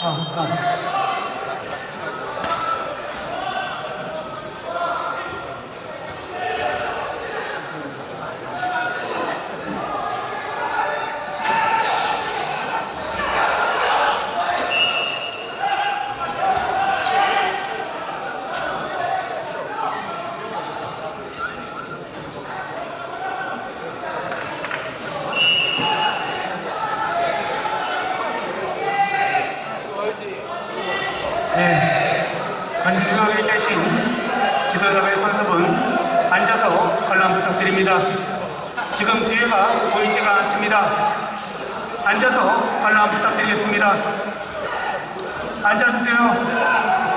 啊啊 마지막에 계신 지도자의 선수분 앉아서 관람 부탁드립니다. 지금 뒤에가 보이지가 않습니다. 앉아서 관람 부탁드리겠습니다. 앉아주세요.